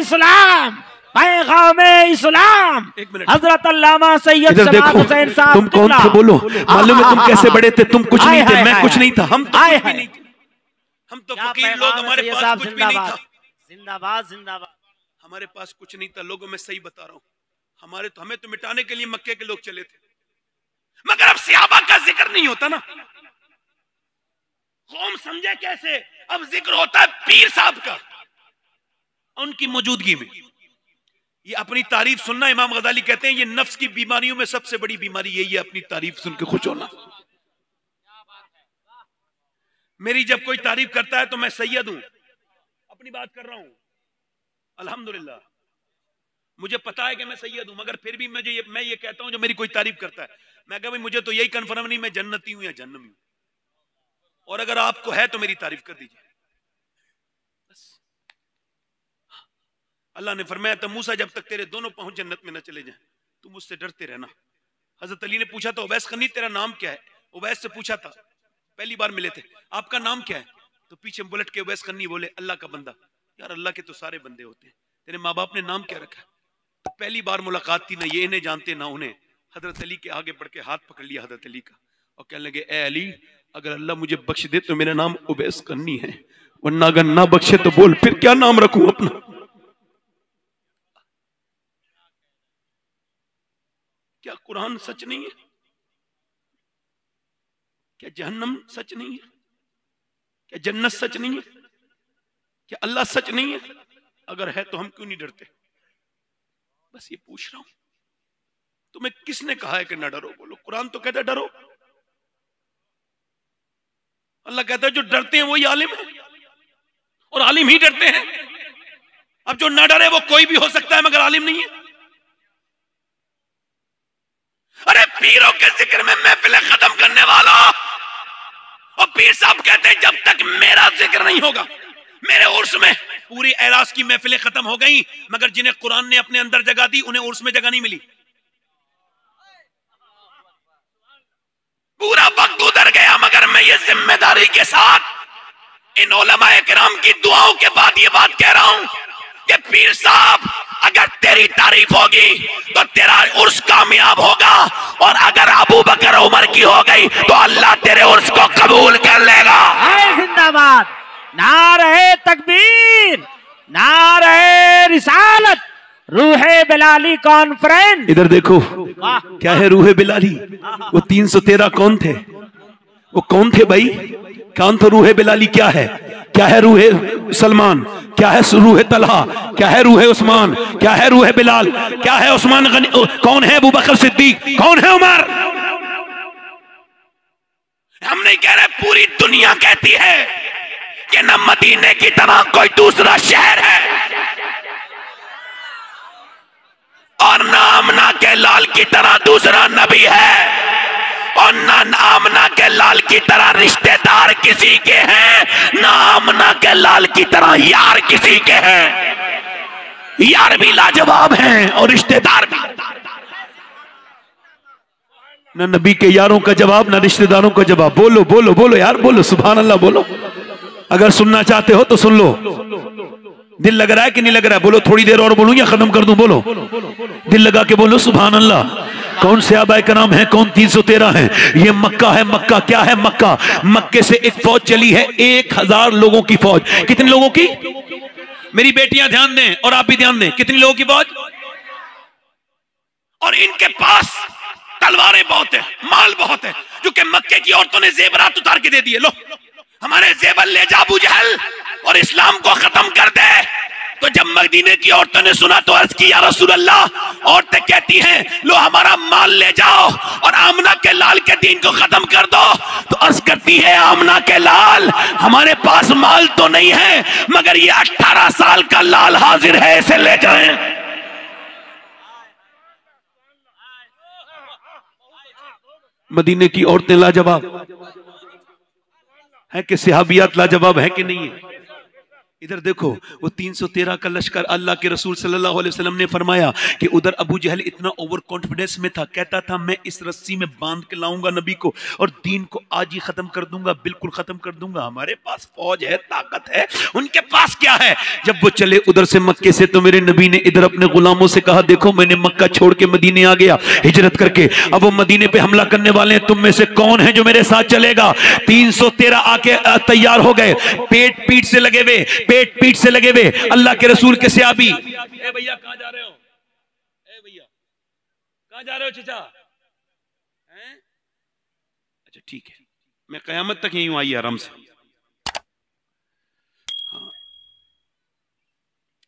इस्लाम पैगाम इस्लाम। हज़रत सैयद देखो साहब तुम कौन थे बोलो? मालूम है तुम कैसे बड़े थे? तुम कुछ नहीं थे मैं कुछ नहीं था। हम तो आए। नहीं थे। हम तो फकीर लोग हमारे पास कुछ भी नहीं था। जिंदाबाद जिंदाबाद। हमारे पास कुछ नहीं था लोगों में सही बता रहा हूँ। हमारे तो हमें तो मिटाने के लिए मक्के के लोग चले थे। मगर अब सियाबा का ज़िक्र नहीं होता ना। कौम समझे कैसे? अब ज़िक्र होता है पीर साहब का। उनकी मौजूदगी में। ये अपनी तारीफ़ सुनना, इमाम गजाली कहते हैं, ये नफ्स की बीमारियों में सबसे बड़ी बीमारी यही है, अपनी तारीफ़ सुन के खुश होना। मेरी जब कोई तारीफ़ करता है तो मैं सैयद हूँ। अपनी बात कर रहा हूँ। अल्हम्दुलिल्लाह। मुझे पता है कि मैं सैयद हूँ, मगर फिर भी मुझे मैं ये कहता हूँ, जो मेरी कोई तारीफ़ करता है। मैं कहा मुझे तो यही कंफर्म नहीं, मैं जन्नती हूँ या जन्नमी हूँ। और अगर आपको है तो मेरी तारीफ़ कर दीजिए। अल्लाह ने फरमाया तो मूसा जब तक तेरे दोनों पहुँच जन्नत में न चले जाए तुम मुझसे डरते रहना। हज़रत अली ने पूछा था उवैस खनी तेरा नाम क्या है? उवैस से पूछा था, पहली बार मिले थे, आपका नाम क्या है? तो पीछे बुलट के उवैस खन्नी बोले, अल्लाह का बंदा। यार, अल्लाह के तो सारे बंदे होते हैं। तेरे माँ बाप ने नाम क्या रखा? तो पहली बार मुलाकात थी, ना ये इन्हें जानते, ना उन्हें। हज़रत अली के आगे बढ़ के हाथ पकड़ लिया हज़रत अली का और कहने लगे, ए अली, अगर अल्लाह मुझे बख्श दे तो मेरा नाम उवैस करनी है, वरना अगर ना बख्शे तो बोल, फिर क्या नाम रखू अपना? क्या कुरान सच नहीं है? क्या जहन्नम सच नहीं है? क्या जन्नत सच नहीं है? क्या अल्लाह सच नहीं है? अगर है तो हम क्यों नहीं डरते? बस ये पूछ रहा हूँ। तुम्हें किसने कहा है कि ना डरो? बोलो, कुरान तो कहता है डरो। अल्लाह कहता है, जो डरते हैं वही आलिम है। और आलिम ही डरते हैं। अब जो ना डरे वो कोई भी हो सकता है, मगर आलिम नहीं है। अरे पीरों के ज़िक्र में महफिल खत्म करने वाला। और पीर साहब कहते हैं, जब तक मेरा ज़िक्र नहीं होगा, मेरे उर्स में पूरी एरास की महफिलें खत्म हो गई, मगर जिन्हें कुरान ने अपने अंदर जगह दी, उन्हें उर्स में जगह नहीं मिली। पूरा वक्त उधर गया, मगर मैं ये ज़िम्मेदारी के साथ इन ओलमा कराम की दुआओं के बाद ये बात कह रहा हूँ कि पीर साहब अगर तेरी तारीफ़ होगी तो तेरा उर्स कामयाब होगा। और अगर अबू बकर उमर की हो गई तो अल्लाह तेरे उर्स को कबूल कर लेगा। हाय जिंदाबाद। नारे तकबीर नारे रिसालत। रूहे बिलाली कॉन्फ्रेंस। इधर देखो क्या है रूहे बिलाली? वो तीन सौ तेरह कौन थे? वो कौन थे भाई? कौन था रूहे बिलाली? क्या है? क्या है रूहे सलमान? क्या है रूहे तलहा? क्या है रूहे उस्मान? क्या है रूहे बिलाल? क्या है उस्मान गनी कौन है अबू बकर सिद्दीक? कौन है उमर? हम नहीं कह रहे पूरी दुनिया कहती है कि न मदीने की तरह कोई दूसरा शहर है। और न आमना के लाल की तरह दूसरा नबी है। और न आमना के लाल की तरह रिश्तेदार किसी के हैं, न आमना के लाल की तरह यार किसी के हैं। यार भी लाजवाब हैं और रिश्तेदार भी। न नबी के यारों का जवाब, न रिश्तेदारों का जवाब। बोलो बोलो बोलो यार, बोलो सुबह अल्लाह बोलो। अगर सुनना चाहते हो तो सुन लो। दिल लग रहा है कि नहीं लग रहा है? बोलो, थोड़ी देर और बोलूँ या खत्म कर दूँ? बोलो। दिल लगा के बोलो सुबहान अल्लाह कौन से आबाई का नाम है? कौन तीन सौ तेरह है? ये मक्का है, मक्का क्या है मक्का? मक्के से एक फौज चली है, एक हज़ार लोगों की फौज। कितने लोगों की? मेरी बेटियाँ ध्यान दें और आप भी ध्यान दें। कितने लोगों की फौज? और इनके पास तलवारें बहुत है, माल बहुत है क्योंकि मक्के की औरतों ने जेबरात उतार के दे दिए। लो, हमारे जेबर ले जा, अबू जहल, और इस्लाम को खत्म कर दे। तो जब मदीने की औरतों ने सुना तो अर्ज़ किया रसूल अल्लाह औरतें कहती हैं, लो हमारा माल ले जाओ और आमना के लाल के दीन को खत्म कर दो। तो अर्ज़ करती है, आमना के लाल, हमारे पास माल तो नहीं है, मगर ये अठारह साल का लाल हाजिर है, इसे ले जाए। मदीने की औरतें लाजवाब है कि सिहाबियात लाजवाब है कि नहीं है? इधर देखो, वो 313 का लश्कर अल्लाह के रसूल सल्लल्लाहु अलैहि वसल्लम ने फरमाया कि उधर अबू जहल इतना ओवर कॉन्फिडेंस में था, कहता था, मैं इस रस्सी में बाँध के लाऊँगा नबी को और दीन को आज ही खत्म कर दूँगा, बिल्कुल खत्म कर दूँगा। हमारे पास फौज है, ताकत है, उनके पास क्या है? जब वो चले उधर से मक्के से तो मेरे नबी ने इधर अपने गुलामों से कहा, देखो, मैंने मक्का छोड़ के मदीने आ गया, हिजरत करके। अब वो मदीने पे हमला करने वाले हैं, तुम में से कौन है जो मेरे साथ चलेगा? 313 आके तैयार हो गए, पेट पीठ से लगे हुए पेट पीठ से लगे हुए। अल्लाह के रसूल के सियाबी। ए भैया, कहाँ जा रहे हो? भैया, कहाँ जा रहे हो चचा? अच्छा ठीक है। मैं कयामत तक यहीं हूँ, आइए आराम से। हाँ।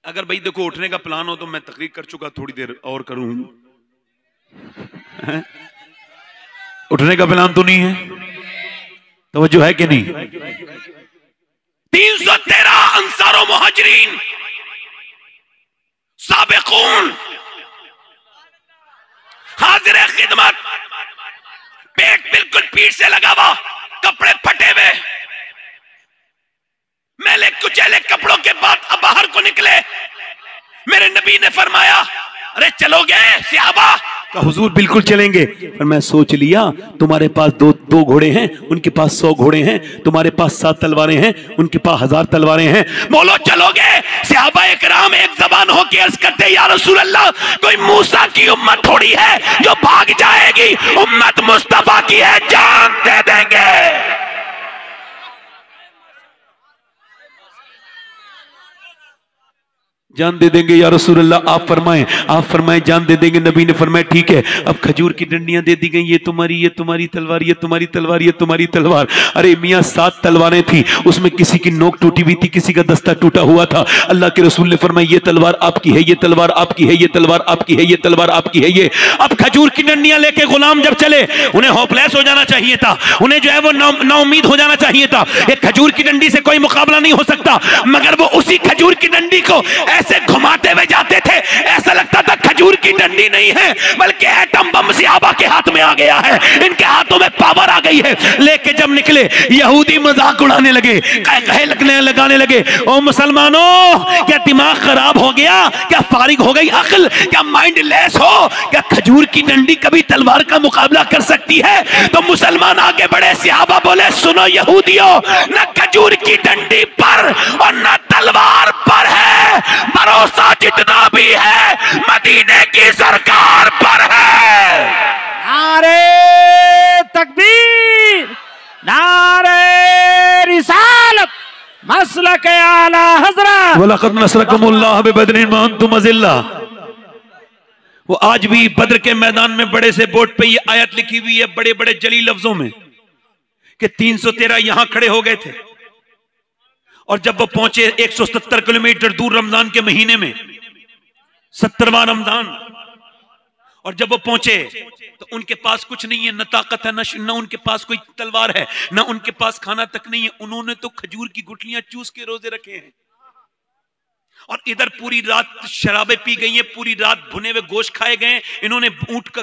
अगर भाई देखो, उठने का प्लान हो तो मैं तकरीर कर चुका, थोड़ी देर और करूँ। हैं? उठने का प्लान तो नहीं है। तो जो है कि नहीं? तीन सौ तेरह अंसारो मुहाजरीन। साबिकून। हाजिर खिदमत। पेट बिल्कुल पीठ से लगा हुआ, कपड़े फटे हुए। मैले कुचैले कपड़ों के बाद अब बाहर को निकले। मेरे नबी ने फरमाया, अरे चलोगे, सियाबा? का हुजूर बिल्कुल चलेंगे। पर मैं सोच लिया, तुम्हारे पास दो दो घोड़े हैं, उनके पास सौ घोड़े हैं, तुम्हारे पास सात तलवारें हैं, उनके पास हज़ार तलवारें हैं। बोलो, चलोगे? एक जबान हो के अर्ज़ करते या रसूल अल्लाह कोई मूसा की उम्मत थोड़ी है जो भाग जाएगी? उम्मत मुस्तफ़ा की है, जान दे देंगे। जान दे देंगे या रसूल आप फरमाएँ आप फरमाएँ, जान दे देंगे, नबी ने फरमाया, ठीक है, अब खजूर की डंडियाँ दे दी गई, ये तुम्हारी ये तुम्हारी तलवार, ये तुम्हारी तलवार, ये तुम्हारी तलवार। अरे मियाँ, सात तलवारें थी, उसमें किसी की नोक टूटी हुई थी, किसी का दस्ता टूटा हुआ था। अल्लाह के रसूल ने फरमाया, ये तलवार आपकी है, ये तलवार आपकी है, ये तलवार आपकी है, ये तलवार आपकी है, ये। अब खजूर की डंडियाँ लेके गुलाम जब चले, उन्हें होपलेस हो जाना चाहिए था, उन्हें जो है वो ना उम्मीद हो जाना चाहिए था। एक खजूर की डंडी से कोई मुकाबला नहीं हो सकता, मगर वो उसी खजूर की डंडी को ऐसे घुमाते हुए जाते थे। ऐसा लगता था खजूर की डंडी नहीं है, बल्कि एटम बम सियाबा के हाथ में आ गया है। इनके हाथों में पावर आ गई है। लेके जब निकले, यहूदी मज़ाक उड़ाने लगे, कह लगने लगाने लगे, ओ मुसलमानों, क्या दिमाग खराब हो गया? क्या फारिग हो गई अकल? क्या माइंड लेस हो? क्या खजूर की डंडी कभी तलवार का मुकाबला कर सकती है? तो मुसलमान आगे बढ़े सियाबा बोले, सुनो यहूदियों, न खजूर की डंडी पर और न तलवार पर है। भरोसा जितना भी है मदीने की सरकार पर है। नारे तकबीर नारे रिसालत मसलक आला अजिल्ला वो आज भी बद्र के मैदान में बड़े से बोर्ड पे ये आयत लिखी हुई है बड़े बड़े जली लफ्जों में कि 313 यहाँ खड़े हो गए थे। और जब वो पहुँचे 170 किलोमीटर दूर रमज़ान के महीने में, सत्तरवा रमज़ान, और जब वो पहुँचे तो उनके पास कुछ नहीं है, न ताकत है, न न उनके पास कोई तलवार है, न उनके पास खाना तक नहीं है, उन्होंने तो खजूर की गुटलियाँ चूस के रोज़े रखे हैं। और इधर पूरी रात शराबें पी गई हैं, पूरी रात भुने हुए गोश्त खाए गए इन्होंने ऊँट का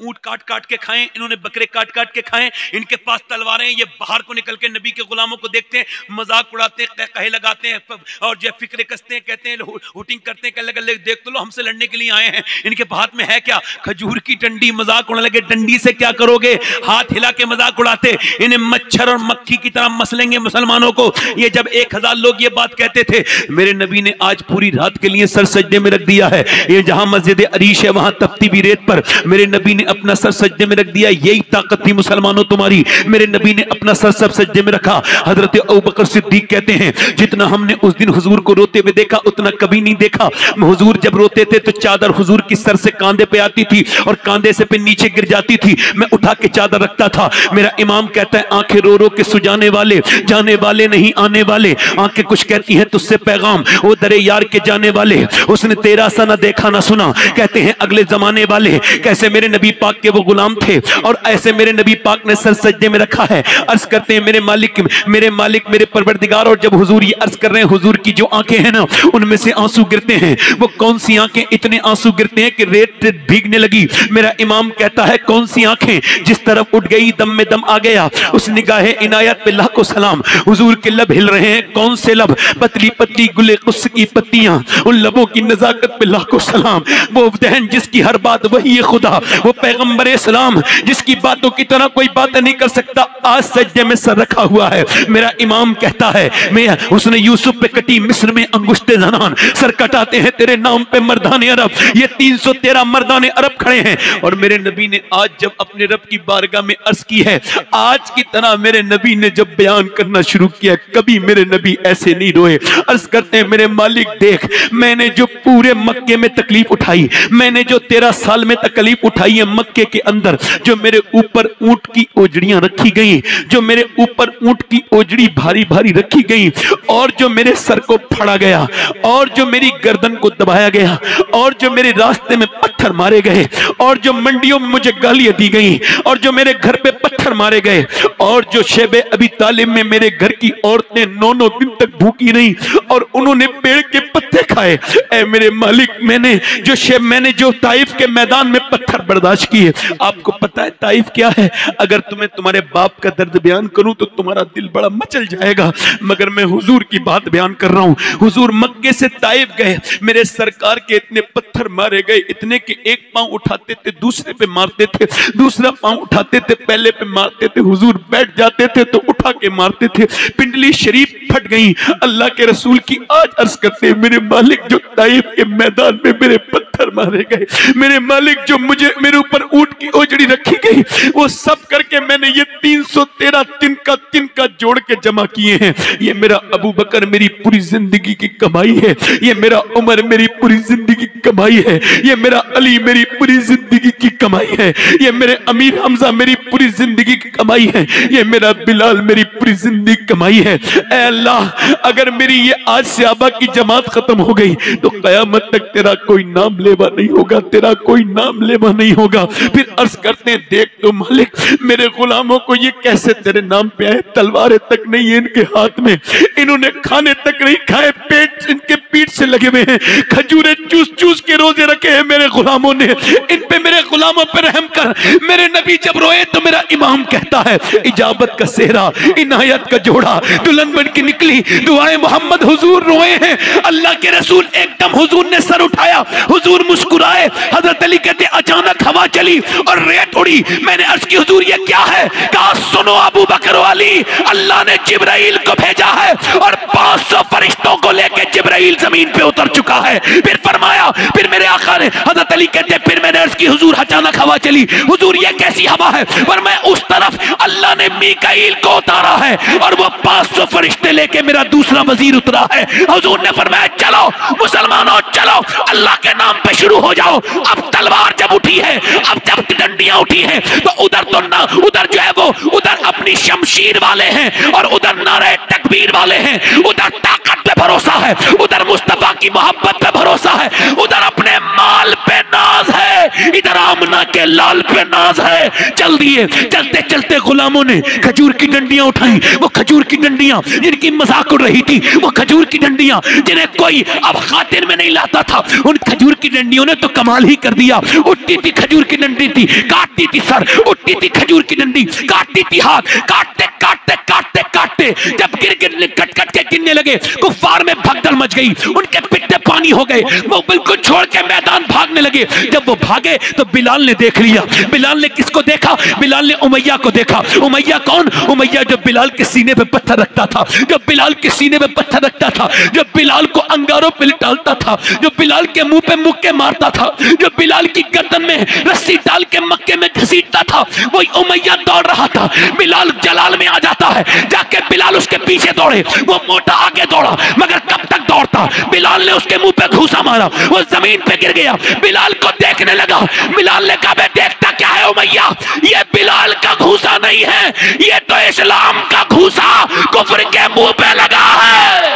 ऊँट काट काट के खाए, इन्होंने बकरे काट काट के खाए, इनके पास तलवारें ये बाहर को निकल के नबी के गुलामों को देखते हैं, मज़ाक उड़ाते हैं, कहे लगाते हैं और जो फिक्रे कसते हैं, कहते हैं हुटिंग करते हैं कहने लगे, देख तो लो, हमसे लड़ने के लिए आए हैं। इनके हाथ में है क्या? खजूर की डंडी, मज़ाक उड़ाने लगे, डंडी से क्या करोगे? हाथ हिला के मज़ाक उड़ाते, इन्हें मच्छर और मक्खी की तरह मसलेंगे मुसलमानों को। ये जब एक हज़ार लोग ये बात कहते थे, मेरे नबी ने आज पूरी रात के लिए सर सजदे में रख दिया है। ये जहाँ मस्जिद अरीश है, वहाँ तपती भी रेत पर। मेरे नबी ने अपना सर सजदे में रख दिया, यही ताकत थी मुसलमानों तुम्हारी। मेरे नबी ने अपना सर सब सजदे में रखा। हज़रत अबू बकर सिद्दीक कहते हैं, जितना हमने उस दिन हुजूर को रोते हुए देखा, उतना कभी नहीं देखा। हुजूर जब रोते थे तो चादर हुजूर की सर से कांधे पे आती थी और कांधे से पे नीचे गिर जाती थी। मैं उठा के चादर रखता था। मेरा इमाम कहता है, आँखें रो रो के सुजाने वाले, जाने वाले नहीं आने वाले। आँखें कुछ कहती हैं, तुझसे पैगाम। वो दरे बड़े यार के जाने वाले, उसने तेरा सा ना देखा, ना सुना। कहते हैं, अगले जमाने वाले, कैसे मेरे नबी पाक के वो गुलाम थे? और ऐसे मेरे नबी पाक ने सर सज्जे में रखा है। अर्ज़ करते हैं, मेरे मालिक मेरे मालिक, मेरे परवरदिगार, और जब हुजूर ये अर्ज़ कर रहे हैं, हुजूर की जो आँखें हैं ना, उनमें से आँसू गिरते हैं। वो कौन सी आँखें? इतने आँसू गिरते हैं कि रेत भीगने लगी। मेरा इमाम कहता है, कौन सी आँखें? जिस तरफ़ उठ गई, दम में दम आ गया। उस निगाह इनायत पे लाखों सलाम। हुजूर के लब हिल रहे हैं। कौन से लब? पतली पतली गुले कुस की पत्तियाँ, उन लबों की नजाकत पे लाखों सलाम। वो दहन जिसकी हर बात वही है खुदा, वो पैगंबर इस्लाम जिसकी बातों की तरह कोई बात नहीं कर सकता। आज सज्जे में सर रखा हुआ है। मेरा इमाम कहता है, मैं, उसने यूसुफ पे कटी मिस्र में अंगुश्ते जनान। सर कटाते हैं तेरे नाम पे मर्दान अरब। ये 313 मर्दान अरब खड़े हैं। और मेरे नबी ने आज जब अपने रब की बारगाह में अर्ज़ की है, आज की तरह मेरे नबी ने जब बयान करना शुरू किया, कभी मेरे नबी ऐसे नहीं रोए। अर्ज़ करते हैं, मेरे मालिक देख, मैंने जो पूरे मक्के में तकलीफ़ उठाई, मैंने जो तेरह साल में तकलीफ़ उठाई है मक्के के अंदर, जो मेरे ऊपर ऊँट की ओजड़ियाँ रखी गई, जो मेरे ऊपर ऊँट की ओजड़ी भारी भारी रखी गई, और जो मेरे सर को फड़ा गया, और जो मेरी गर्दन को दबाया गया, और जो मेरे रास्ते में पत्थर मारे गए, और जो मंडियों में मुझे गालियाँ दी गई, और जो मेरे घर पे पत्थर मारे गए, और जो शेबे अभी तालिम में मेरे घर की औरतें नौ नौ दिन तक भूखी रही, और उन्होंने पेड़ के पत्ते खाए। ऐ मेरे मालिक, मैंने जो शेब मैंने जो ताइफ के मैदान में पत्थर बर्दाश्त किए, आपको पता है ताइफ क्या है? अगर तुम्हें तुम्हारे बाप का दर्द बयान करूँ तो तुम्हारा दिल बड़ा मचल जाएगा। मगर मैं हुजूर की बात बयान कर रहा हूँ। हुजूर मक्के से ताइफ गए। मेरे सरकार के इतने पत्थर मारे गए, इतने के एक पाँव उठाते थे, दूसरे पे मारते थे। दूसरा पाँव उठाते थे, पहले पे मारते थे। हुजूर बैठ जाते थे तो उठा के मारते थे। पिंडली शरीफ फट गई। अल्लाह के रसूल की आज अर्ज़ करते मेरे मालिक जो ताइफ के मैदान में मेरे पत्थर मारे गए। मेरे मालिक जो मुझे, मेरे ऊपर ऊँट की ओजड़ी रखी गई, वो सब करके मैंने ये 313 तिनका तिनका जोड़ के जमा किए हैं। ये मेरा अबू बकर मेरी पूरी ज़िंदगी की कमाई है। ये मेरा उमर मेरी पूरी ज़िंदगी की कमाई है। ये मेरा अली मेरी पूरी ज़िंदगी की कमाई है। ये मेरे अमीर हमजा मेरी पूरी ज़िंदगी की कमाई है। ये मेरा बिलाल मेरी पूरी ज़िंदगी कमाई है। अल्लाह, अगर मेरी ये आज सियाबा की जमात खत्म हो गई तो कयामत तक तेरा कोई नाम लेवा नहीं होगा, तेरा कोई नाम लेवा नहीं होगा। फिर अर्ज़ करते हैं, देख तो मालिक, मेरे गुलामों को ये कैसे तेरे नाम पे आए? तलवारें तक नहीं है इनके हाथ में। इन्होंने खाने तक नहीं खाए, पेट इनके पीठ से लगे हुए हैं। खजूरे चूस चूस के रोज़े रखे हैं मेरे गुलामों ने। इन पे मेरे गुलामों पर रहम कर। मेरे नबी जब रोए तो मेरा इमाम कहता है, इजाबत का सेहरा, इनायत का जोड़ा, दुल्हन बन के निकली, दुआए मोहम्मद हुजूर रोए हैं। अल्लाह के रसूल एकदम हुजूर ने सर उठाया। हुजूर मुस्कुराए। हज़रत अली कहते, अचानक हवा चली और रेत उड़ी। मैंने अर्ज़ की, हुजूर, ये क्या है? कहा, सुनो अबू बकर वाली, अल्लाह ने जिब्राइल को भेजा है और 500 फरिश्तों को लेके जिब्राइल ज़मीन पे उतर चुका है। फिर फरमाया, फिर मेरे आका ने, हज़रत अली कहते, फिर मैंने अर्ज़ की, हुजूर, अचानक हवा चली। हुजूर, ये कैसी हवा है? पर मैं उस तरफ़, अल्लाह ने मीकाइल को उतारा है और वो 500 फरिश्ते लेके मेरा दूसरा वज़ीर उतरा है। हुजूर ने फरमाया, चलो, मुसलमानों, चलो, अल्लाह के नाम पे शुरू हो जाओ। अब तलवार जब उठी है, अब जब डंडियाँ उठी है तो उधर तो ना, उधर जो है वो, उधर अपनी शमशीर वाले हैं और उधर नारे तकबीर वाले हैं। उधर ताकत पे भरोसा है, उधर मुस्तफ़ा की मोहब्बत पे भरोसा है, उधर अपने माल पे नाज है। इधर आमना के लाल पे नाज है। चल दिए। चलते चलते गुलामों ने खजूर की डंडियाँ उठाई। वो खजूर की डंडियाँ जिनकी मज़ाक उड़ रही थी, वो खजूर की डंडियाँ जिन्हें कोई अब खातिर में नहीं लाता था, उन खजूर की डंडियों ने तो कमाल ही कर दिया। उठती थी खजूर की डंडी थी, काटती थी सर, उठती थी खजूर की डंडी, काटती थी हाथ, काटते काटते काटते काटते, जब गिर गिर कट कट के गिरने लगे कुफार में भगदड़ मच गई, उनके पिट्टे पानी हो गए, वो बिल्कुल छोड़ के मैदान भागने लगे। जब वो भागे तो बिलाल ने देख लिया। बिलाल ने किसको देखा? बिलाल ने उमैया को देखा। उमैया कौन? उमैया जो बिलाल के सीने पे पत्थर रखता था जो बिलाल के सीने पे पत्थर रखता था जो बिलाल को अंगारों पे डालता था जो बिलाल के मुँह पे मुक्के मारता था जो बिलाल की गर्दन में रस्सी डाल के मक्के में घसीटता था, वही उमैया दौड़ रहा था। बिलाल जलाल में आ जाता है। जाके बिलाल उसके पीछे दौड़े। वो मोटा आगे दौड़ा, मगर कब तक दौड़ता? बिलाल ने उसके मुँह पे घूसा मारा। वो ज़मीन पे गिर गया। बिलाल को देखने लगा। लगा बिलाल ने कहा मैं देखता क्या है उमैया ये बिलाल का घूसा नहीं है। ये तो इस्लाम का घूसा। कुफर के मुँह पे लगा है।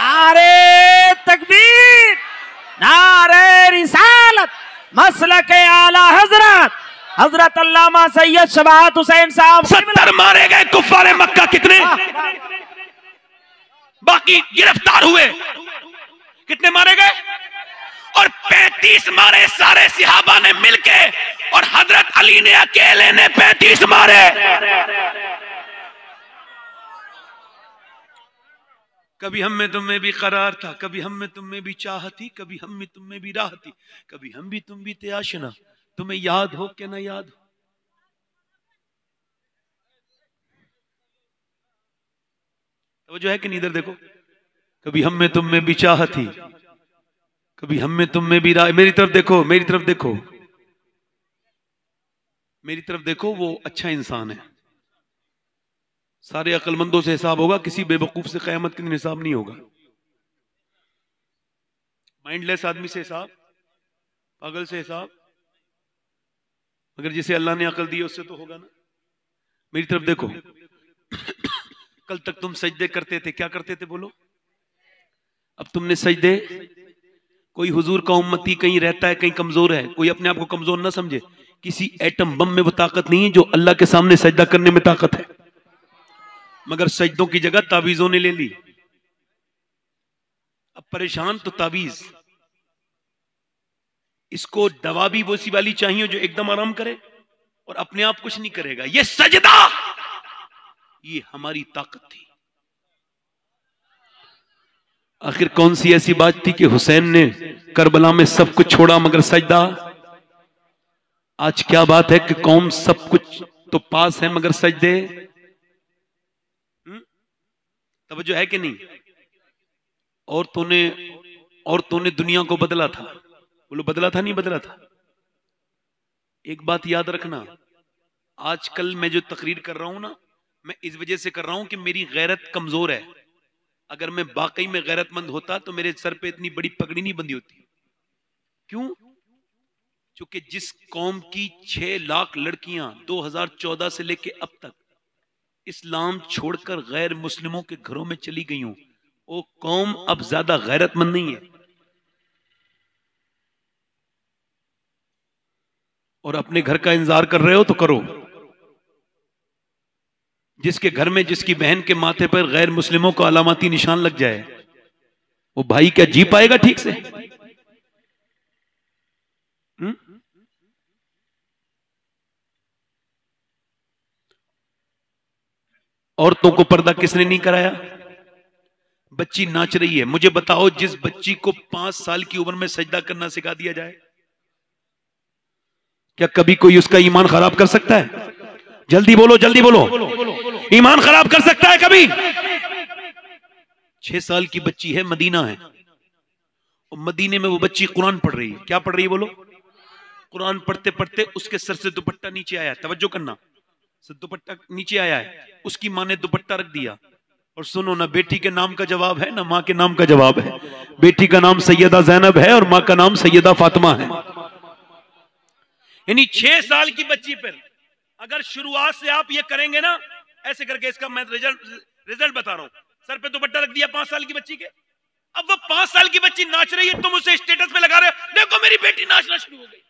नारे तकबीर नारे रिसालत मसल के आला हज़रत हज़रत अल्लामा सैयद शबाहत हुसैन साहब सत्तर मारे गए कुफारे मक्का कितने? बाकी गिरफ़्तार हुए। कितने मारे गए? और 35 मारे सारे सिहाबा ने मिलके और हज़रत अली ने अकेले ने 35 मारे। कभी हम में तुम में भी करार था, कभी हम में तुम में भी चाह थी, कभी हम में तुम में भी राह थी, कभी हम भी तुम भी थे आशना। तुम्हें याद हो क्या ना याद हो? तो जो है कि इधर देखो? कभी हम में तुम में भी चाह थी कभी हम में तुम में भी राह मेरी तरफ़ देखो, मेरी तरफ़ देखो। मेरी तरफ़ देखो, वो अच्छा इंसान है। सारे अक्लमंदों से हिसाब होगा, किसी बेवकूफ़ से कयामत के दिन हिसाब नहीं होगा। माइंडलेस आदमी से हिसाब, पागल से हिसाब। मगर जिसे अल्लाह ने अकल दी उससे तो होगा ना। मेरी तरफ़ देखो। कल तक तुम सजदे करते थे, क्या करते थे बोलो? अब तुमने सजदे कोई हुजूर का उम्मती कहीं रहता है, कहीं कमज़ोर है, कोई अपने आप को कमज़ोर ना समझे, किसी एटम बम में वो ताकत नहीं है जो अल्लाह के सामने सजदा करने में ताकत है। मगर सजदों की जगह तावीजों ने ले ली। अब परेशान तो तावीज। इसको दवा भी वैसी वाली चाहिए जो एकदम आराम करे और अपने आप कुछ नहीं करेगा। ये सजदा! ये हमारी ताकत थी। आखिर कौन सी ऐसी बात थी कि हुसैन ने करबला में सब कुछ छोड़ा मगर सजदा? आज क्या बात है कि कौम सब कुछ तो पास है मगर सजदे? तब जो है कि नहीं? और तूने और तूने दुनिया को बदला था। बोलो, बदला था नहीं बदला था? एक बात याद रखना, आजकल मैं जो तकरीर कर रहा हूँ ना, मैं इस वजह से कर रहा हूँ कि मेरी गैरत कमज़ोर है। अगर मैं वाकई में गैरतमंद होता तो मेरे सर पे इतनी बड़ी पगड़ी नहीं बंदी होती। क्यों? क्योंकि जिस कौम की छह लाख लड़कियाँ 2014 से लेके अब तक इस्लाम छोड़कर गैर मुस्लिमों के घरों में चली गई हूँ, वो कौम अब ज़्यादा गैरतमंद नहीं है। और अपने घर का इंतज़ार कर रहे हो तो करो। जिसके घर में जिसकी बहन के माथे पर गैर मुस्लिमों को अलामती निशान लग जाए, वो भाई क्या जी पाएगा ठीक से? हुँ? औरतों को पर्दा किसने नहीं कराया? बच्ची नाच रही है, मुझे बताओ जिस बच्ची को पाँच साल की उम्र में सजदा करना सिखा दिया जाए, क्या कभी कोई उसका ईमान खराब कर सकता है? जल्दी बोलो जल्दी बोलो। ईमान खराब कर सकता है कभी? छह साल की बच्ची है, मदीना है। और मदीने में वो बच्ची कुरान पढ़ रही है। क्या पढ़ रही है बोलो? कुरान पढ़ते पढ़ते उसके सर से दुपट्टा नीचे आया। तवज्जो करना। से दुपट्टा नीचे आया है। उसकी माँ ने दुपट्टा रख दिया। और सुनो ना, बेटी के नाम का जवाब है ना माँ के नाम का जवाब है। बेटी का नाम सैयदा जैनब है और माँ का नाम सैयदा फातिमा है। यानी छह साल की बच्ची पर अगर शुरुआत से आप ये करेंगे ना, ऐसे करके इसका मैं रिज़ल्ट रिज़ल्ट बता रहा हूँ। सर पे दुपट्टा रख दिया पाँच साल की बच्ची के। अब वो पाँच साल की बच्ची नाच रही है, तुम उसे स्टेटस पे लगा रहे हो। देखो मेरी बेटी नाचना शुरू हो गई।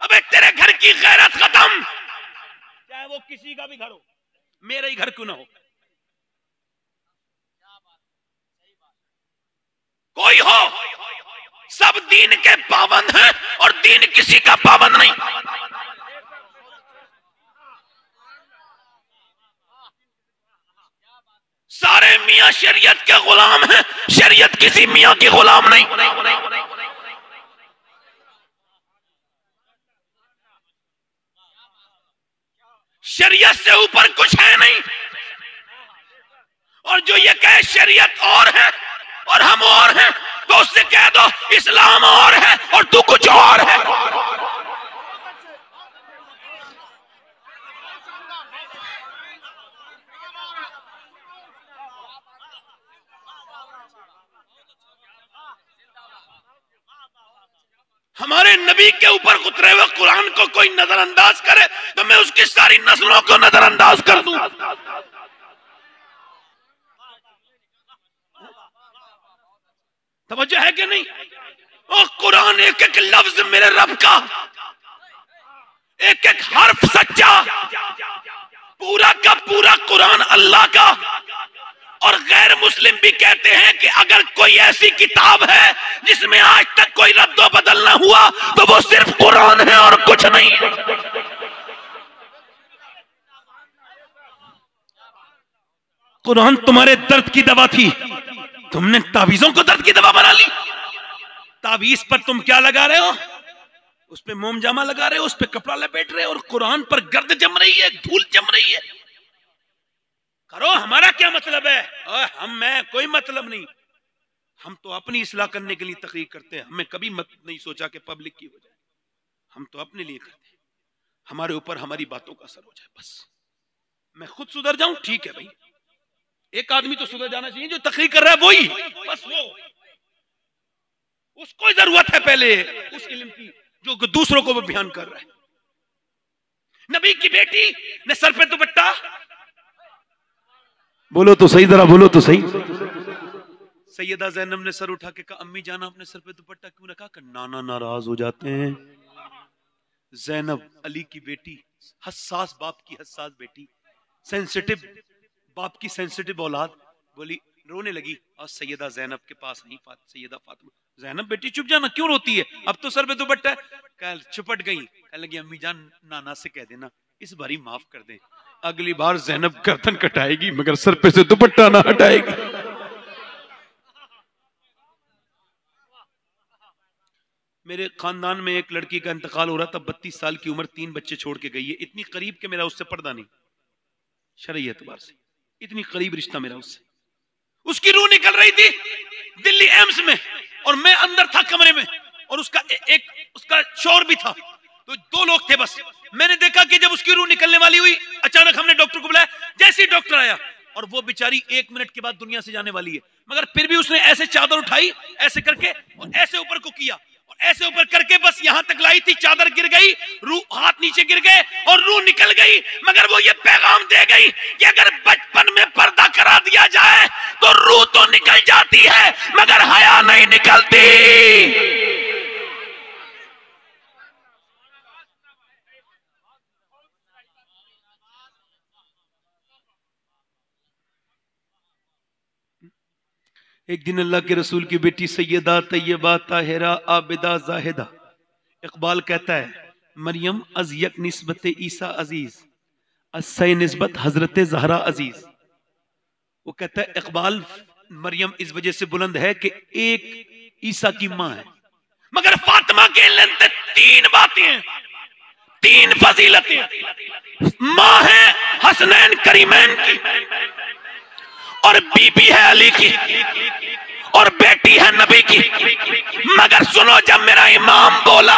अबे तेरे घर की गैरत खत्म। चाहे वो किसी का भी घर हो, मेरा ही घर क्यों ना हो? कोई हो सब दीन के पाबंद हैं और दीन किसी का पाबंद नहीं। सारे मियाँ शरीयत के गुलाम हैं, शरीयत किसी मियाँ के गुलाम नहीं। शरीयत से ऊपर कुछ है नहीं। और जो ये कहे शरीयत और है, और हम और हैं तो कह दो इस्लाम और है और तू कुछ और है। हमारे नबी के ऊपर उतरे हुए कुरान को कोई नजरअंदाज करे तो मैं उसकी सारी नस्लों को नजरअंदाज कर दूँ। तवज्जो है कि नहीं? और कुरान एक एक लफ्ज मेरे रब का। एक एक हर्फ सच्चा। पूरा का पूरा कुरान अल्लाह का। और गैर मुस्लिम भी कहते हैं कि अगर कोई ऐसी किताब है जिसमें आज तक कोई रद्दो बदल ना हुआ तो वो सिर्फ़ कुरान है और कुछ नहीं। कुरान तुम्हारे दर्द की दवा थी। तुमने तावीजों को दर्द की दवा बना ली। तावीज पर तुम क्या लगा रहे हो? उस पर मोम जामा लगा रहे हो, उस पर कपड़ा लपेट रहे हो और कुरान पर गर्द जम रही है, धूल जम रही है। करो, हमारा क्या मतलब है? और हम, मैं, कोई मतलब नहीं। हम तो अपनी इसलाह करने के लिए तकरीर करते हैं। हमें कभी मत, नहीं सोचा कि पब्लिक की हो जाए। हम तो अपने लिए करते हैं। हमारे ऊपर हमारी बातों का असर हो जाए, बस। मैं खुद सुधर जाऊँ, ठीक है भाई। एक आदमी तो सुधर जाना चाहिए जो तकरीर कर रहा है वही। बस वो। उसको ज़रूरत है पहले उस इल्म की जो दूसरों को बयान कर रहा है। नबी की बेटी ने सर पे दुपट्टा। बोलो तो सही तरह बोलो तो सही। सैयदा जैनब ने सर उठा के कहा अम्मी जाना अपने सर पे दुपट्टा क्यों रखा? कर नाना नाराज़ हो जाते हैं। जैनब अली की बेटी हसास बाप की हसास बेटी सेंसिटिव बाप की सेंसिटिव औलाद बोली, रोने लगी और सैयदा जैनब के पास नहीं सैयदा फातिमा। जैनब, बेटी, चुप जाना, क्यों रोती है? अब तो सर पे दुपट्टा है। कल चुपट गई, कह लगी, अम्मी जान, नाना से कह देना, इस बारी माफ़ कर दे। अगली बार जैनब गर्दन कटाएगी, मगर सर पे से दुपट्टा ना हटाएगी। मेरे खानदान में एक लड़की का इंतकाल हो रहा था बत्तीस साल की उम्र तीन बच्चे छोड़ के गई है। इतनी करीब के मेरा उससे पर्दा नहीं शरय एतबार से इतनी करीब रिश्ता मेरा उससे। उसकी रूह निकल रही थी दिल्ली एम्स में और मैं अंदर था कमरे में और उसका ए, एक उसका शोर भी था। तो दो लोग थे बस। मैंने देखा कि जब उसकी रूह निकलने वाली हुई अचानक हमने डॉक्टर को बुलाया जैसे ही डॉक्टर आया और वो बेचारी एक मिनट के बाद दुनिया से जाने वाली है। मगर फिर भी उसने ऐसे चादर उठाई ऐसे करके और ऐसे ऊपर को किया ऐसे ऊपर करके बस यहाँ तक लाई थी, चादर गिर गई, रूह, हाथ नीचे गिर गए और रूह निकल गई। मगर वो ये पैगाम दे गई कि अगर बचपन में पर्दा करा दिया जाए तो रूह तो निकल जाती है, मगर हया नहीं निकलती। एक दिन अल्लाह के रसूल की बेटी सैयदा तैयबा ताहिरा आबिदा जाहिदा, इकबाल कहता है, मरियम अज यक नस्बत ईसा अज़ीज़ असै नस्बत हज़रत जहरा अज़ीज़। वो कहता है, इकबाल, मरियम इस वजह से बुलंद है कि एक ईसा की माँ है। मगर फातिमा के तीन बातें तीन फजीलतें माँ है हसनैन करीमैन की और बीबी है अली की, और बेटी है नबी की। मगर सुनो जब मेरा इमाम बोला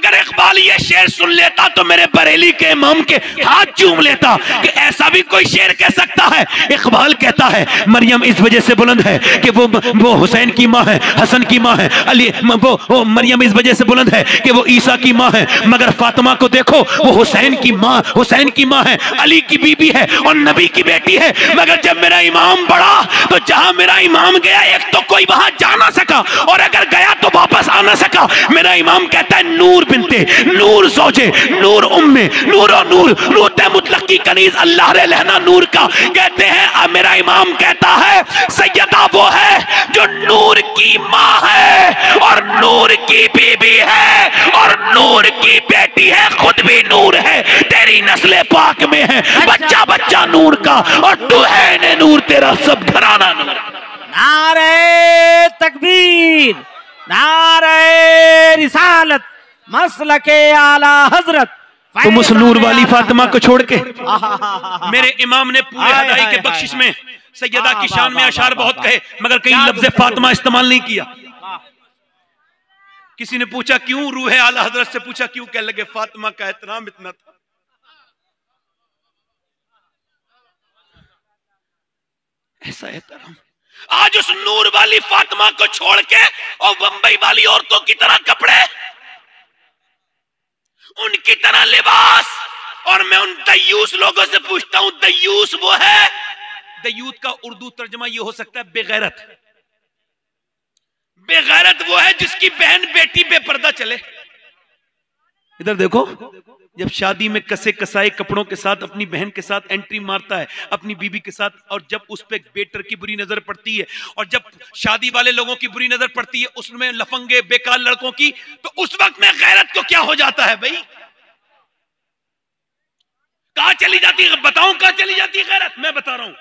अगर इकबाल ये शेर सुन लेता तो मेरे बरेली के इमाम के हाथ चूम लेता कि ऐसा भी कोई शेर कह सकता है? इकबाल कहता है मरियम इस वजह से बुलंद है कि वो वो हुसैन की माँ है हसन की माँ है अली वो, वो मरियम इस वजह से बुलंद है कि वो ईसा की माँ है मगर फातिमा को देखो वो हुसैन की माँ हुसैन की माँ है अली की बीबी है और नबी की बेटी है। मगर जब मेरा इमाम बढ़ा तो जहाँ मेरा इमाम गया एक तो कोई वहाँ जा ना सका और अगर गया तो वापस आ ना सका। मेरा इमाम कहता है नूर बिनते नूर सोचे नूर उम्मे नूर और नूर रोते मुतलक की कनीज अल्लाह रे लहना नूर का। कहते हैं मेरा इमाम कहता है सैयदा वो है जो नूर की माँ है और नूर की बीबी है और नूर की बेटी है खुद भी नूर है। तेरी नस्ल पाक में है अच्छा। बच्चा बच्चा नूर का और तू है नूर तेरा सब घराना नूर। नारे तकबीर नारे रिसालत मसल के आला हज़रत तुम उस नूर वाली फातिमा को छोड़ के। मेरे इमाम ने पूरे हदाई के बख्शिश में सैयदा की शान में अशार बहुत कहे मगर कहीं लफ्ज फातिमा इस्तेमाल नहीं किया। किसी ने पूछा क्यों रूह आला हज़रत से पूछा क्यों कह लगे फातिमा का एहतराम इतना था? ऐसा एहतराम। आज उस नूर वाली फातिमा को छोड़ के और बंबई वाली औरतों की तरह कपड़े उनकी तरह लिबास। और मैं उन दयूस लोगों से पूछता हूँ, दयूस वो है? दयूत का उर्दू तर्जमा ये हो सकता है, बेगैरत। बेगैरत वो है जिसकी बहन बेटी बेपर्दा चले। इधर देखो। जब शादी में कसे कसाए कपड़ों के साथ, अपनी बहन के साथ एंट्री मारता है, अपनी बीबी के साथ, और जब उस पर बेटर की बुरी नज़र पड़ती है, और जब शादी वाले लोगों की बुरी नज़र पड़ती है, उसमें लफंगे, बेकार लड़कों की तो उस वक्त में गैरत को क्या हो जाता है भाई? कहा चली जाती है? बताऊँ कहा चली जाती है गैरत? मैं बता रहा हूँ।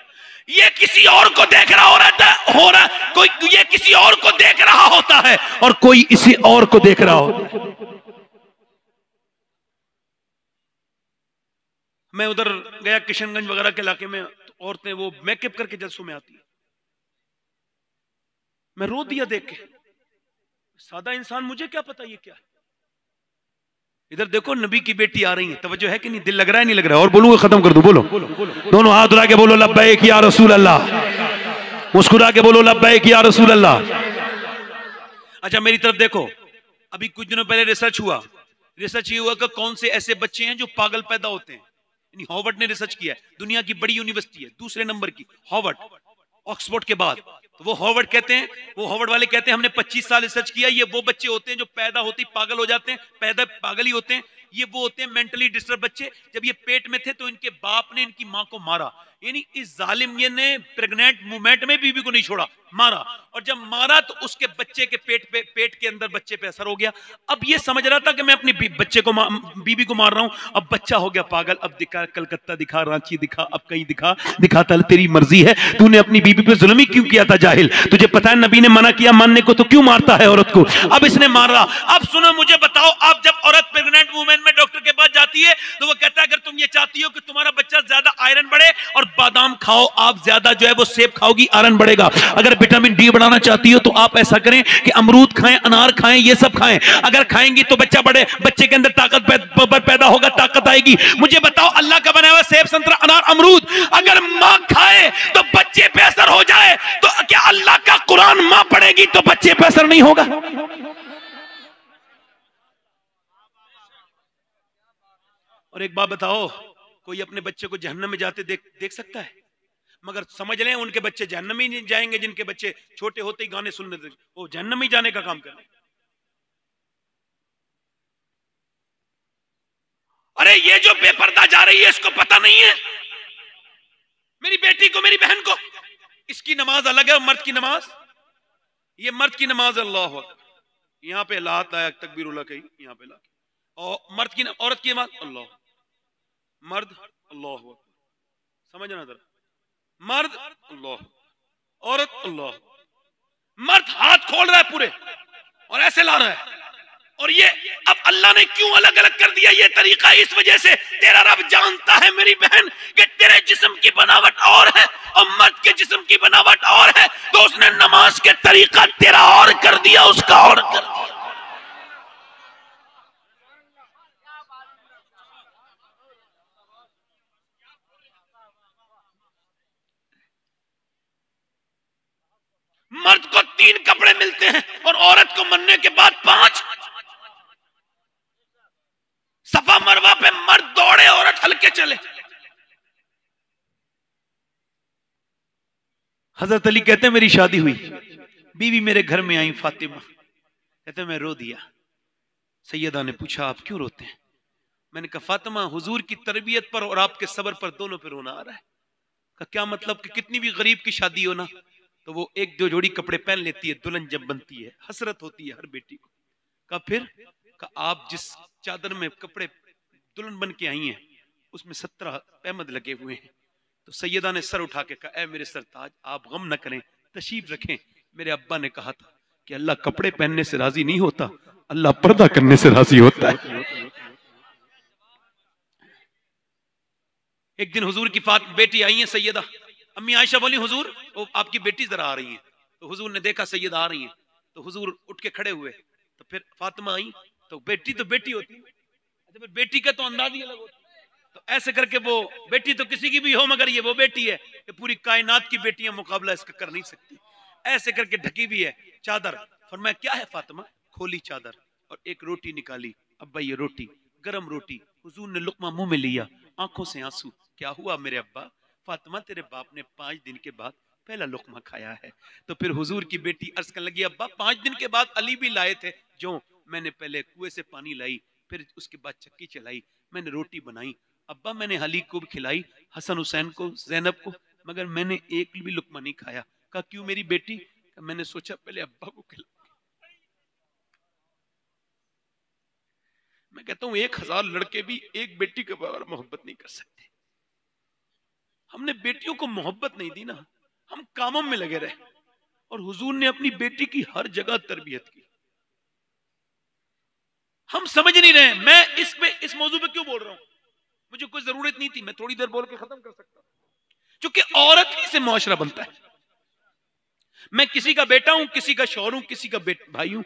ये किसी और को देख रहा हो रहा हो रहा, कोई, ये किसी और को देख रहा होता है, और कोई इसी और को देख रहा हो। मैं उधर गया किशनगंज वगैरह के इलाके में तो औरतें वो मेकअप करके जलसों में आती है। मैं रो दिया देख के। सादा इंसान, मुझे क्या पता ये क्या इधर देखो, नबी की बेटी आ रही है। तवज्जो है कि नहीं? दिल लग रहा है, नहीं लग रहा? है और बोलूँगा, खत्म कर दू, बोलो। दोनों हाथ उड़ा के बोलो, लब्बैक या रसूल अल्लाह मुस्कुरा के बोलो, लब्बैक या रसूल अल्लाह अच्छा मेरी तरफ़ देखो। अभी कुछ दिनों पहले रिसर्च हुआ। रिसर्च ये हुआ कि कौन से ऐसे बच्चे हैं जो पागल पैदा होते हैं। हॉवर्ड ने रिसर्च किया है। दुनिया की बड़ी यूनिवर्सिटी है, दूसरे नंबर की हॉवर्ड ऑक्सफोर्ड के बाद तो वो हॉवर्ड कहते हैं, वो हॉवर्ड वाले कहते हैं, हमने 25 साल रिसर्च किया, ये वो बच्चे होते हैं जो पैदा होते ही पागल हो जाते हैं, पैदा पागल ही होते हैं। ये वो होते हैं मेंटली डिस्टर्ब बच्चे। जब ये पेट में थे तो इनके बाप ने इनकी माँ को मारा। यानी इस जालिम ये ने प्रेग्नेंट मूवमेंट में बीबी को नहीं छोड़ा, मारा। और जब मारा तो उसके बच्चे के पेट पे, पेट के अंदर बच्चे पे असर हो गया। अब ये समझ रहा था कि मैं अपनी बच्चे को बीबी को मार रहा हूँ। अब बच्चा हो गया पागल। अब दिखा, कलकत्ता दिखा, रांची दिखा, अब कहीं दिखा, दिखाता तेरी मर्ज़ी है। तूने अपनी बीबी पे जुल्म क्यों किया था जाहिल? तुझे पता है नबी ने मना किया, मानने को तो क्यों मारता है औरत को? अब इसने मारा। अब सुनो, मुझे बताओ, आप जब औरत प्रेगनेंट वुमेन में डॉक्टर के पास जाती है तो वो कहता है, अगर तुम ये चाहती हो कि तुम्हारा बच्चा ज़्यादा आयरन बढ़े और बादाम खाओ, आप ज़्यादा जो है वो सेब खाओगी, आयरन बढ़ेगा। अगर विटामिन डी बढ़ाना चाहती हो तो आप ऐसा करें कि अमरूद खाएँ, अनार खाएँ, ये सब खाएँ। अगर खाएँगी तो बच्चा बढ़े, बच्चे के अंदर ताकत पैदा होगा, ताकत आएगी। मुझे बताओ, अल्लाह का बनाया हुआ सेब, संतरा, अनार, अमरूद, अगर माँ खाए तो बच्चे पे असर हो जाए तो क्या अल्लाह का कुरान माँ पढ़ेगी तो बच्चे पे असर नहीं होगा? और एक बात बताओ, कोई अपने बच्चे को जहन्नम में जाते देख देख सकता है? मगर समझ लें, उनके बच्चे जहन्नम ही जाएँगे, जिनके बच्चे छोटे होते ही गाने सुनने वो जहन्नम ही जाने का काम कर अरे, ये जो बेपर्दा जा रही है, इसको पता नहीं है। मेरी बेटी को, मेरी बहन को। इसकी नमाज़ अलग है, मर्द की नमाज़? ये मर्द की नमाज़ अल्लाह यहाँ पे लात आया तकबीर कही, यहाँ पे ला और मर्द की औरत की नमाज़? अल्लाह। मर्द, अल्लाह समझना जरा? मर्द, अल्लाह। औरत, अल्लाह। मर्द हाथ खोल रहा है पूरे और ऐसे ला रहा है। और ये अब अल्लाह ने क्यों अलग अलग कर दिया ये तरीका? इस वजह से तेरा रब जानता है मेरी बहन कि तेरे जिस्म की बनावट और है और मर्द के जिस्म की बनावट और है। तो उसने नमाज़ के तरीका तेरा और कर दिया, उसका और कर दिया मर्द को तीन कपड़े मिलते हैं और औरत को पाँच सफ़ा मरवा पे मर्द दौड़े औरत हल्के चले। हज़रत अली कहते हैं, मेरी शादी हुई। बीवी मेरे घर में आई, फातिमा। कहते मैं रो दिया। सैयदा ने पूछा, आप क्यों रोते हैं? मैंने कहा, फातिमा, हुजूर की तरबियत पर और आपके सबर पर दोनों पर रोना आ रहा है। क्या मतलब कि कितनी भी गरीब की शादी हो ना? तो वो एक दो जोड़ी कपड़े पहन लेती है, दुल्हन जब बनती है, हसरत होती है हर बेटी को। का फिर, का आप जिस चादर में कपड़े दुल्हन बन के आई हैं, उसमें सत्रह अहमद लगे हुए हैं। तो सैयदा ने सर उठा के कहा मेरे सरताज, आप गम न करें, तशीफ रखें। मेरे अब्बा ने कहा था कि अल्लाह कपड़े पहनने से राज़ी नहीं होता, अल्लाह पर्दा करने से राज़ी होता है। एक दिन हुजूर की फात बेटी आई है, सैयदा। अम्मी आयशा बोली, हुजूर, वो आपकी बेटी जरा आ रही है। तो हुजूर ने देखा, सैयद आ रही है। तो हुजूर उठ के खड़े हुए। तो फिर फातिमा आई। तो बेटी तो बेटी होती। है अच्छा फिर बेटी का तो अंदाज ही अलग होता। तो ऐसे करके वो बेटी तो किसी की भी हो, मगर ये वो बेटी है कि पूरी कायनात की बेटियाँ मुकाबला इसका कर नहीं सकती। ऐसे करके ढकी भी है। चादर। फरमाया क्या है फातिमा? खोली चादर और एक रोटी निकाली। अब्बा, ये रोटी, गरम रोटी। हुजूर ने लुकमा मुँह में लिया। आँखों से आँसू। क्या हुआ मेरे अब्बा? फातिमा, तेरे बाप ने पाँच दिन के बाद पहला लुकमा खाया है। तो फिर हुजूर की बेटी अर्ज़ करने लगी, अब्बा, पाँच दिन के बाद अली भी लाए थे। जो मैंने पहले कुएँ से पानी लाई, फिर उसके बाद चक्की चलाई, मैंने रोटी बनाई। अब्बा, मैंने अली को भी खिलाई, हसन हुसैन को, जैनब को, मगर मैंने एक भी लुकमा नहीं खाया। कहा, क्यों मेरी बेटी? मैंने सोचा पहले अब्बा को खिला मैं कहता हूँ, एक हज़ार लड़के भी एक बेटी के बराबर मोहब्बत नहीं कर सकते। हमने बेटियों को मोहब्बत नहीं दी ना। हम कामों में लगे रहे। और हुजूर ने अपनी बेटी की हर जगह तरबियत की। हम समझ नहीं रहे मैं इस पे, इस मौजू पे क्यों बोल रहा हूँ? मुझे कोई ज़रूरत नहीं थी। मैं थोड़ी देर बोल के खत्म कर सकता क्योंकि औरत ही से मुआशरा बनता है। मैं किसी का बेटा हूँ, किसी का शौर हूँ, किसी का भाई हूँ।